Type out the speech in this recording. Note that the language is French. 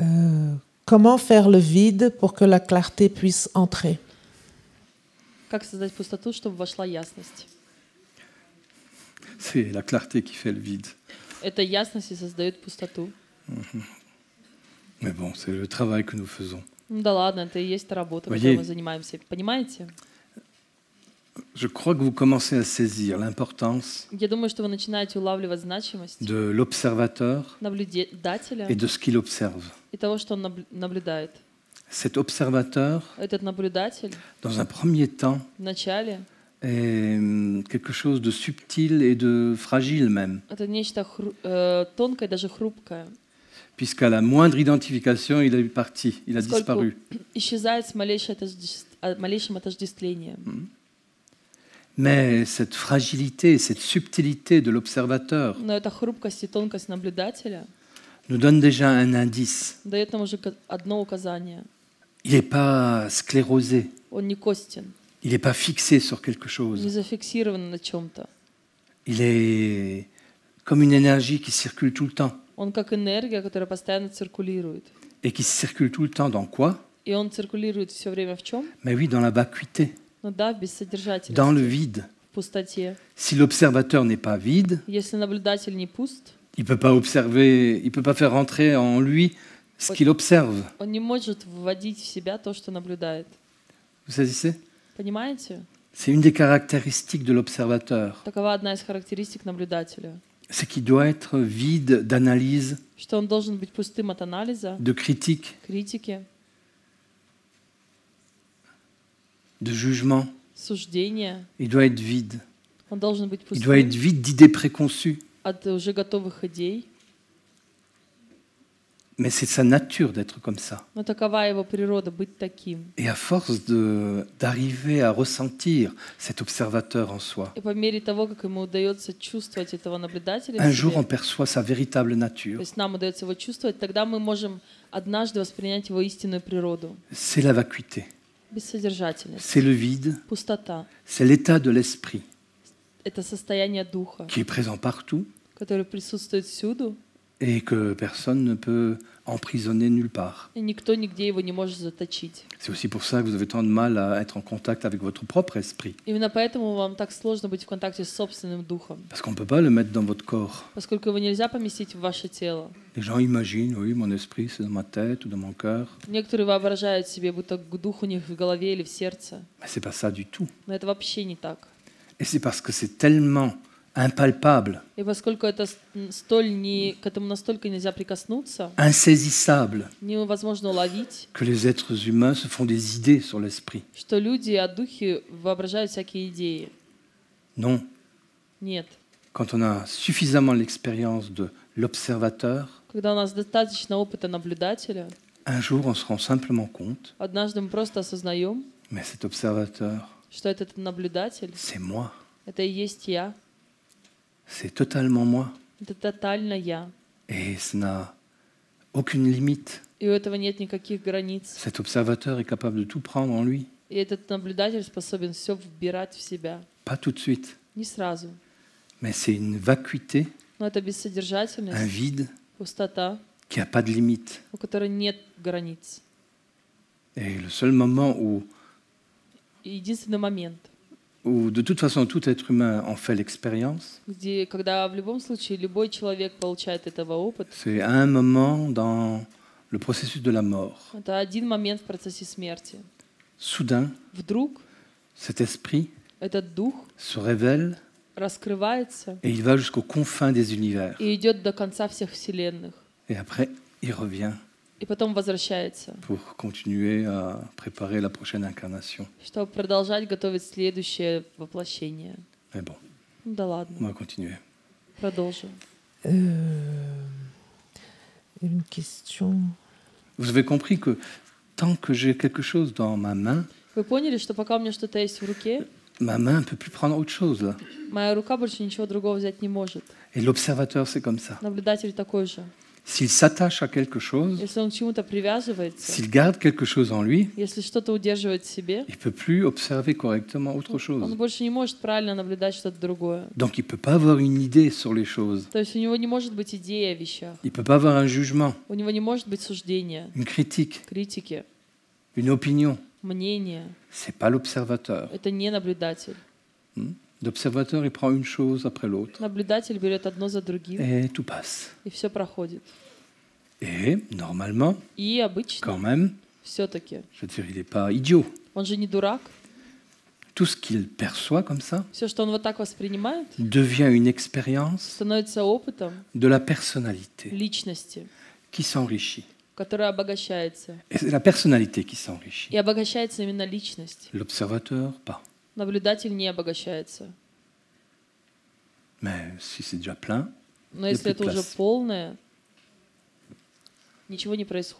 Euh, comment faire le vide pour que la clarté puisse entrer Как создать пустоту, чтобы вошла ясность? C'est la clarté qui fait le vide. Это ясность и создает пустоту. Mais bon, c'est le travail que nous faisons. Ну да ладно, это и есть та работа, Voyez. которой мы занимаемся. Понимаете? je crois que vous commencez à saisir l'importance de l'observateur et de ce qu'il observe. Cet observateur, dans un premier temps, est hum, quelque chose de subtil et de fragile même. Puisqu'à la moindre identification, il est parti, il a disparu. Mais cette fragilité, cette subtilité de l'observateur nous donne déjà un indice. Il n'est pas sclérosé. Il n'est pas fixé sur quelque chose. Il est comme une énergie qui circule tout le temps. Et qui circule tout le temps dans quoi? Mais oui, dans la vacuité dans le vide. Si l'observateur n'est pas vide, il ne peut pas observer, il ne peut pas faire rentrer en lui ce qu'il observe. Vous saisissez? C'est une des caractéristiques de l'observateur. C'est qu'il doit être vide d'analyse, de critique, de jugement. Il doit être vide. Il doit être vide d'idées préconçues. Mais c'est sa nature d'être comme ça. Et à force de, d'arriver à ressentir cet observateur en soi, un jour on perçoit sa véritable nature. C'est la vacuité c'est le vide, c'est l'état de l'esprit. Qui est présent partout, et que personne ne peut emprisonner nulle part. C'est aussi pour ça que vous avez tant de mal à être en contact avec votre propre esprit. Parce qu'on ne peut pas le mettre dans votre corps. Les gens imaginent, oui, mon esprit, c'est dans ma tête ou dans mon cœur. Mais ce n'est pas ça du tout. Et c'est parce que c'est tellement impalpable, И поскольку это с- м, столь не, к этому настолько нельзя прикоснуться, insaisissable, невозможно уловить, que les êtres humains se font des idées sur l'esprit. что люди о духе воображают всякие идеи. Non, Нет. quand on a suffisamment l'expérience de l'observateur, Когда у нас достаточно опыта наблюдателя, un jour on se rend simplement compte, однажды мы просто осознаем, mais cet observateur, что этот наблюдатель c'est moi, — это и есть я, c'est totalement moi, это тотально я. et ça n'a aucune limite. И у этого нет никаких границ. Cet observateur est capable de tout prendre en lui, И этот наблюдатель способен все вбирать в себя. pas tout de suite, Не сразу. mais c'est une vacuité, Но это un бессодержательность, vide пустота, qui n'a pas de limite. у которой нет границ. Et le seul moment où, И единственный момент, où de toute façon tout être humain en fait l'expérience. C'est à un moment dans le processus de la mort. Soudain, cet esprit se révèle et il va jusqu'aux confins des univers. Et après, il revient. И потом возвращается, pour continuer à préparer la prochaine incarnation. чтобы продолжать готовить следующее воплощение. Mais bon, Ну да ладно, on va continuer. продолжим. Euh, une question. Vous avez compris que tant que j'ai quelque chose dans ma main, Вы поняли, что пока у меня что-то есть в руке, ma main ne peut plus prendre autre chose là. моя рука больше ничего другого взять не может. Et l'observateur, c'est comme ça. Наблюдатель такой же. S'il s'attache à quelque chose, s'il garde quelque chose en lui, il ne peut plus observer correctement autre chose. Donc il ne peut pas avoir une idée sur les choses. Il ne peut pas avoir un jugement, une critique, une opinion. Ce n'est pas l'observateur. L'observateur, il prend une chose après l'autre Наблюдатель берет одно за другим, et tout passe. и все проходит. Et normalement, И quand обычно, même, все-таки, je veux dire, il n'est pas idiot. он же не дурак. Tout ce qu'il perçoit comme ça Все, что он вот так воспринимает, devient une expérience становится опытом de la personnalité личности, qui s'enrichit. которая обогащается. Et c'est la personnalité qui s'enrichit. И обогащается именно личность. L'observateur, pas. Наблюдатель не обогащается. Mais si c'est déjà plein, Но если это уже полное, ничего не происходит.